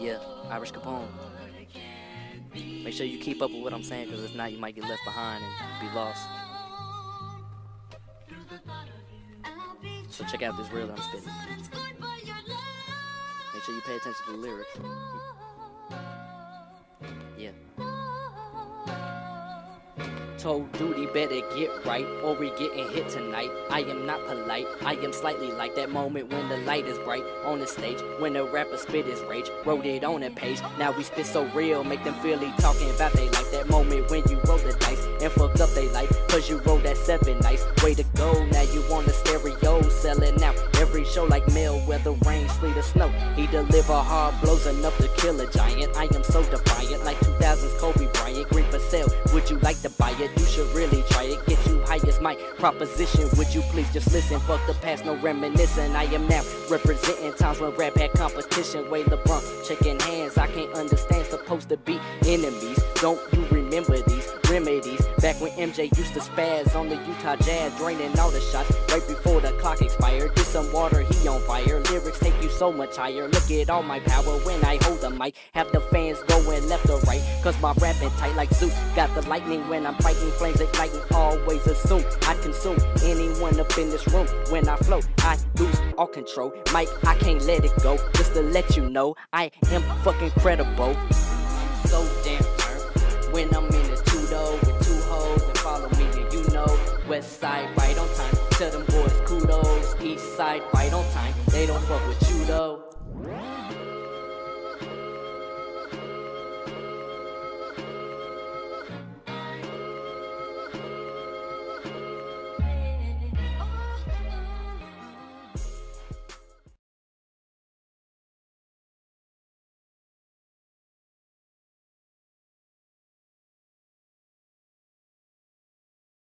Yeah, Irish Capone. Make sure you keep up with what I'm saying, because if not, you might get left behind and be lost. So check out this reel I'm spitting. Make sure you pay attention to the lyrics. Yeah. Told duty better get right or we getting hit tonight. I am not polite, I am slightly like that moment when the light is bright on the stage. When the rapper spit his rage, wrote it on a page. Now we spit so real, make them feel he talking about they like that moment when you roll the dice and fuck up they life. Cause you roll that seven nice. Way to go, now you on the stereo, selling out every show like Mel, whether rain, sleet, or snow. He deliver hard blows enough to kill a giant. I am so defiant, like you like to buy it? You should really try it. Get you high as my proposition. Would you please just listen? Fuck the past, no reminiscing. I am now representing times when rap had competition. Way LeBron checking hands. I can't understand. Supposed to be enemies. Don't you remember these remedies? Back when MJ used to spaz on the Utah Jazz, draining all the shots right before the clock expired. Get some water, he on fire. So much higher. Look at all my power when I hold the mic. Have the fans going left or right. Cause my rapping tight like Zeus. Got the lightning when I'm fighting, flames igniting. Always assume I consume anyone up in this room. When I flow, I lose all control. mic, I can't let it go. Just to let you know, I am fucking credible. So damn when I'm in side right on time. They don't fuck with you though.